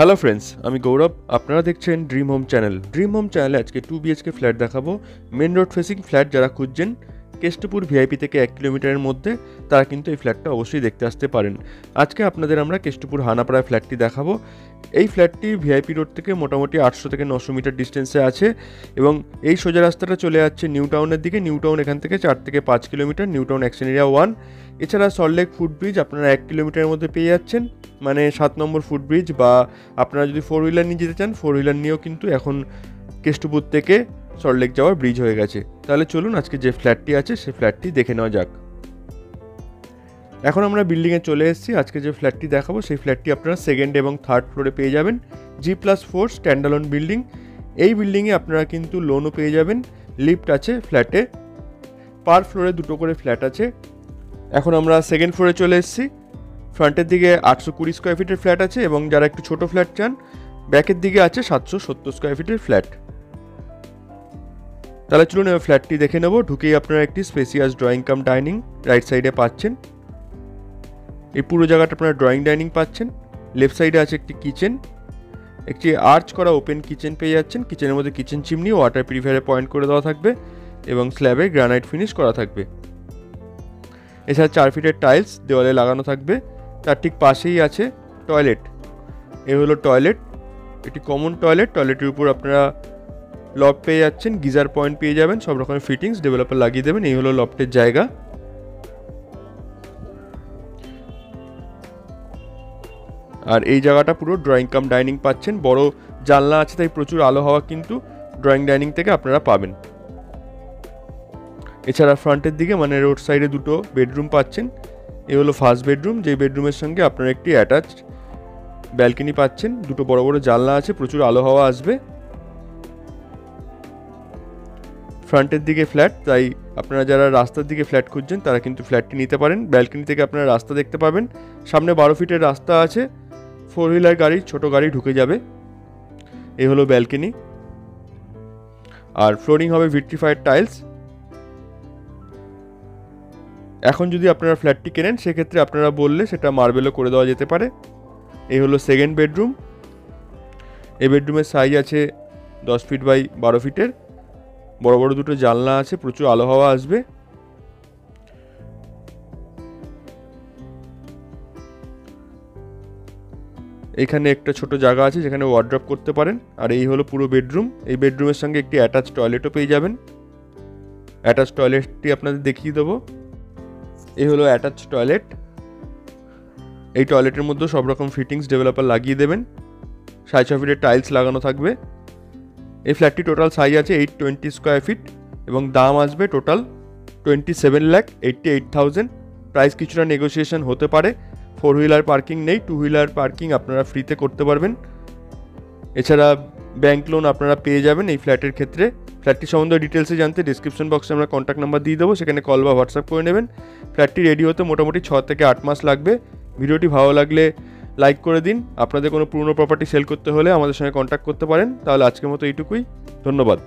Hello friends আমি গৌরব, আপনারা দেখছেন dream home channel dream home চ্যানেলে আজকে টু বিএচকে ফ্ল্যাট দেখাবো। মেন রোড ফেসিং ফ্ল্যাট যারা খুঁজছেন, কেষ্টপুর ভিআইপি থেকে এক কিলোমিটারের মধ্যে, তারা কিন্তু এই ফ্ল্যাটটা অবশ্যই দেখতে আসতে পারেন। আজকে আপনাদের আমরা কেষ্টপুর হানাপাড়ায় ফ্ল্যাটটি দেখাবো। এই ফ্ল্যাটটি ভিআইপি রোড থেকে মোটামুটি আটশো থেকে নশো মিটার ডিস্টেন্সে আছে এবং এই সোজা রাস্তাটা চলে যাচ্ছে নিউ টাউনের দিকে। নিউ টাউন এখান থেকে চার থেকে পাঁচ kilometre, New Town action area one এছাড়া সল্টলেক ফুটব্রিজ আপনারা এক কিলোমিটারের মধ্যে পেয়ে যাচ্ছেন। মানে সাত নম্বর ফুটব্রিজ বা আপনারা যদি ফোর হুইলার নিয়ে যেতে চান ফোর হুইলার নিয়েও কিন্তু এখন কেষ্টপুর থেকে সল্টলেক যাওয়ার ব্রিজ হয়ে গেছে। তাহলে চলুন, আজকে যে ফ্ল্যাটটি আছে, সেই ফ্ল্যাটটি দেখে নেওয়া যাক। এখন আমরা বিল্ডিংয়ে চলে এসেছি। আজকে যে ফ্ল্যাটটি দেখাবো, সেই ফ্ল্যাটটি আপনারা সেকেন্ড এবং থার্ড ফ্লোরে পেয়ে যাবেন। G plus four standalone building এই বিল্ডিংয়ে আপনারা কিন্তু লোনও পেয়ে যাবেন। লিফট আছে ফ্ল্যাটে পার ফ্লোরে দুটো করে ফ্ল্যাট আছে। এখন আমরা সেকেন্ড ফ্লোরে চলে এসেছি। ফ্রন্টের দিকে আটশো কুড়ি স্কোয়ার ফিটের ফ্ল্যাট আছে এবং যারা একটু ছোট ফ্ল্যাট চান ব্যাকের দিকে আছে সাতশো সত্তর স্কোয়ার ফিটের ফ্ল্যাট তাহলে চলুন এবার ফ্ল্যাটটি দেখে নেব। ঢুকেই আপনারা একটি spacious drawing cum dining right সাইডে পাচ্ছেন। এই পুরো জায়গাটা আপনারা ড্রয়িং ডাইনিং পাচ্ছেন। লেফট সাইডে আছে একটি কিচেন একটি আর্চ করা ওপেন কিচেন পেয়ে যাচ্ছেন। কিচেনের মধ্যে কিচেন চিমনি ওয়াটার পিউরিফায়ারে পয়েন্ট করে দেওয়া থাকবে এবং স্ল্যাবে গ্রানাইট ফিনিশ করা থাকবে। এছাড়া চার ফিটের টাইলস দেওয়ালে লাগানো থাকবে। তার ঠিক পাশেই আছে টয়লেট এ হলো টয়লেট এটি কমন টয়লেট টয়লেটের উপর আপনারা লব পেয়ে যাচ্ছেন, গিজার পয়েন্ট পেয়ে যাবেন, সব রকমের ফিটিংস ডেভেলপার লাগিয়ে দেবেন। এই হলো লফটের জায়গা। আর এই জায়গাটা পুরো ড্রয়িং কাম ডাইনিং পাচ্ছেন। বড় জানলা আছে, তাই প্রচুর আলো হাওয়া কিন্তু ড্রয়িং ডাইনিং থেকে আপনারা পাবেন। এছাড়া ফ্রন্টের দিকে মানে রোড সাইডে দুটো বেডরুম পাচ্ছেন। এ হলো ফার্স্ট বেডরুম যেই বেডরুমের সঙ্গে আপনারা একটি অ্যাটাচ ব্যালকনি পাচ্ছেন। দুটো বড় বড় জানলা আছে, প্রচুর আলো হাওয়া আসবে। ফ্রন্টের দিকে ফ্ল্যাট তাই আপনারা যারা রাস্তার দিকে ফ্ল্যাট খুঁজছেন, তারা কিন্তু ফ্ল্যাটটি নিতে পারেন। ব্যালকনি থেকে আপনারা রাস্তা দেখতে পাবেন। সামনে বারো ফিটের রাস্তা আছে ফোর হুইলার গাড়ি, ছোট গাড়ি ঢুকে যাবে। এ হলো ব্যালকনি আর ফ্লোরিং হবে ভিট্রিফাইড টাইলস এখন যদি আপনারা ফ্ল্যাটটি কেনেন, সেক্ষেত্রে আপনারা বললে সেটা মার্বেলও করে দেওয়া যেতে পারে। এই হলো সেকেন্ড বেডরুম এই বেডরুমের সাইজ আছে দশ ফিট বাই বারো ফিটের বড় বড় দুটো জানলা আছে, প্রচুর আলো হাওয়া আসবে। এখানে একটা ছোট জায়গা আছে, যেখানে ওয়ার্ড্রপ করতে পারেন। আর এই হলো পুরো বেডরুম এই বেডরুমের সঙ্গে একটি অ্যাটাচ টয়লেটও পেয়ে যাবেন। অ্যাটাচ টয়লেটটি আপনাদের দেখিয়ে দেবো। এই হলো অ্যাটাচ টয়লেট এই টয়লেটের মধ্যে সব রকম ফিটিংস ডেভেলপার লাগিয়ে দেবেন। সাড়ে ছ ফিটের টাইলস লাগানো থাকবে। এই ফ্ল্যাটটি টোটাল সাইজ আছে এইট টোয়েন্টি স্কোয়ার ফিট এবং দাম আসবে total twenty seven lakh eighty eight thousand price কিছুটা নেগোসিয়েশন হতে পারে। ফোর হুইলার পার্কিং নেই টু হুইলার পার্কিং আপনারা ফ্রিতে করতে পারবেন। এছাড়া ব্যাংক লোন আপনারা পেয়ে যাবেন এই ফ্ল্যাটের ক্ষেত্রে। ফ্ল্যাটটি সম্বন্ধে ডিটেলসে জানতে ডিসক্রিপশন বক্সে আমরা কন্ট্যাক্ট নাম্বার দিয়ে দেবো, সেখানে কল বা হোয়াটসঅ্যাপ করে নেবেন। ফ্ল্যাটটি রেডি হতে মোটামুটি ছ থেকে আট মাস লাগবে। ভিডিওটি ভালো লাগলে লাইক করে দিন। আপনাদের কোনো পুরনো প্রপার্টি সেল করতে হলে আমাদের সঙ্গে কন্ট্যাক্ট করতে পারেন। তাহলে আজকের মতো এইটুকুই। ধন্যবাদ।